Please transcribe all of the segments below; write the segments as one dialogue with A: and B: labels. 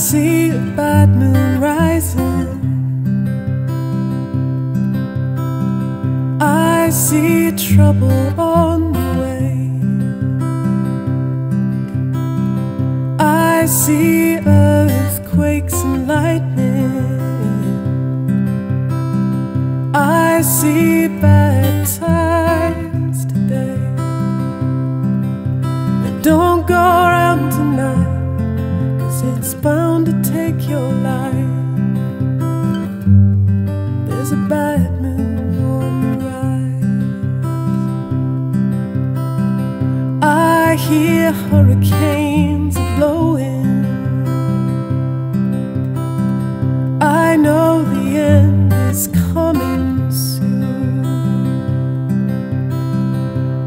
A: a bad moon rising. I see trouble on the way. I see earthquakes and lightning. I see bad a bad moon on the rise. I hear hurricanes blowing. I know the end is coming soon.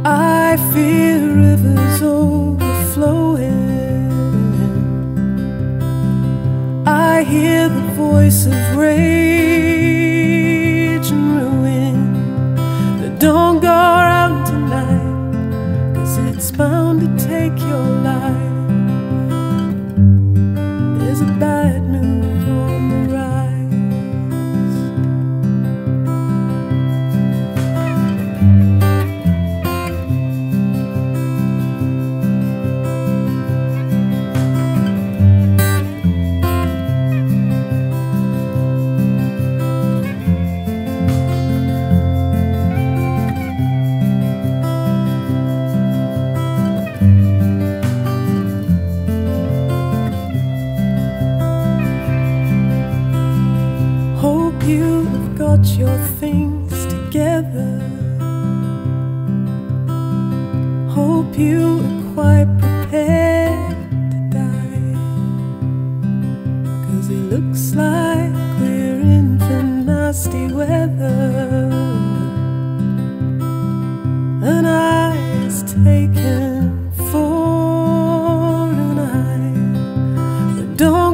A: I feel rivers overflowing. I hear the voice of rage to take your life. Got your things together. Hope you are quite prepared to die. Cause it looks like we're in for nasty weather. An eye is taken for an eye. But don't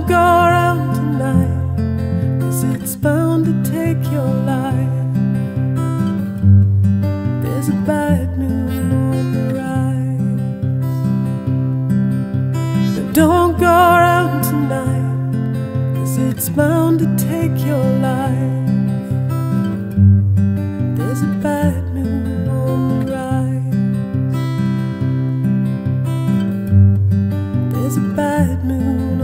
A: it's bound to take your life. There's a bad moon on the rise. There's a bad moon